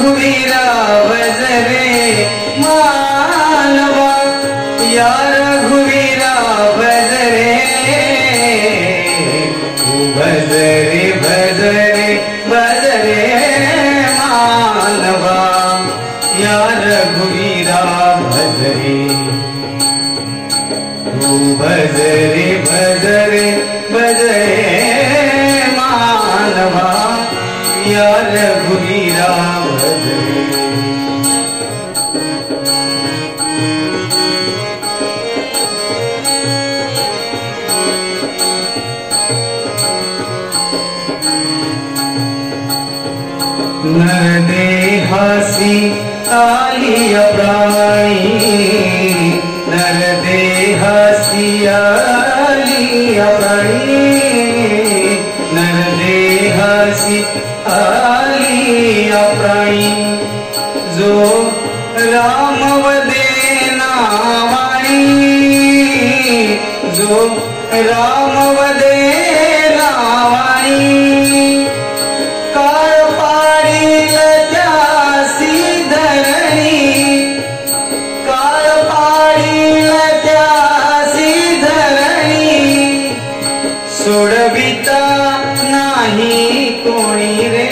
घुवीरा बजरे मानवा यार घुवीरा बजरे भजरे भजरे भजरे मानवा यार तू भजरे भजरे भजरे घुवीरा भजरे नरदे हसी आलिय प्राणी जो राम वदे नावाणी काळ पाडील त्यासी धरणी काळ पाडील त्यासी धरणी सोडविता नाही कोणी रे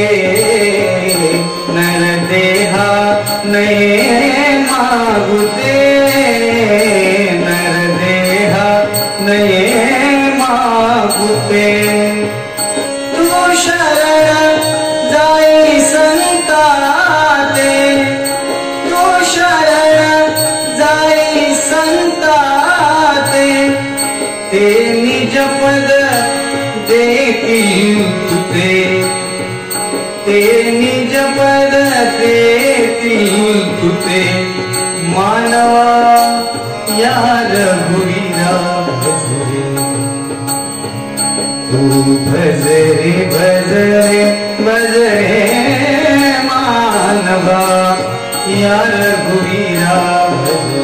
तू शरण जाई संताते तू शरण जाई संताते ते निज पद देतील तुते ते तू भजरे भजरे भजरे मानवा यार गुरीरा भजरे